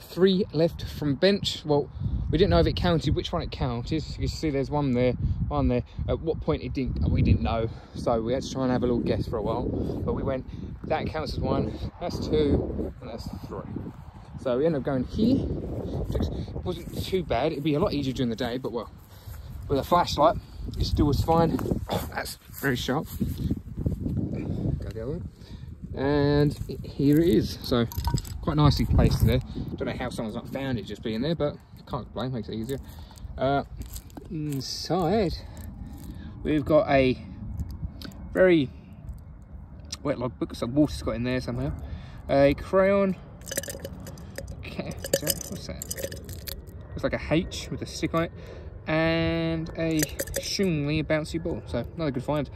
three left from bench. Well, we didn't know if it counted, which one it counted. You see there's one there, one there. At what point it didn't, we didn't know. So we had to try and have a little guess for a while. But we went, that counts as one, that's two, and that's three. So we ended up going here. It wasn't too bad. It'd be a lot easier during the day, but well, with a flashlight, it still was fine. that's very sharp. Go the other way. And here it is. So quite nicely placed there. Don't know how someone's not found it just being there, but can't complain, makes it easier. Uh, inside, we've got a very wet logbook, some water's got in there somehow. A crayon that, what's that? It's like a H with a stick on it. And a Shungli bouncy ball. So, another good find.